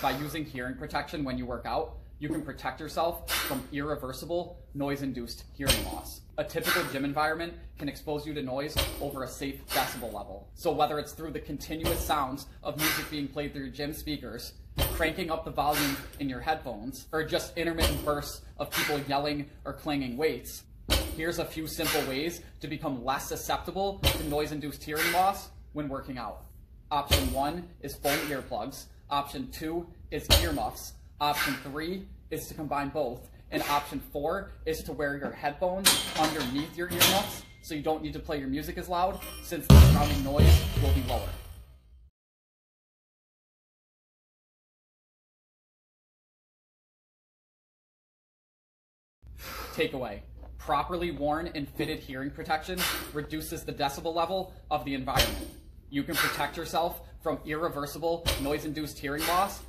By using hearing protection when you work out, you can protect yourself from irreversible noise-induced hearing loss. A typical gym environment can expose you to noise over a safe decibel level. So whether it's through the continuous sounds of music being played through gym speakers, cranking up the volume in your headphones, or just intermittent bursts of people yelling or clanging weights, here's a few simple ways to become less susceptible to noise-induced hearing loss when working out. Option one is foam earplugs. Option two is earmuffs. Option three is to combine both. And option four is to wear your headphones underneath your earmuffs so you don't need to play your music as loud since the surrounding noise will be lower. Takeaway. Properly worn and fitted hearing protection reduces the decibel level of the environment. You can protect yourself from irreversible noise-induced hearing loss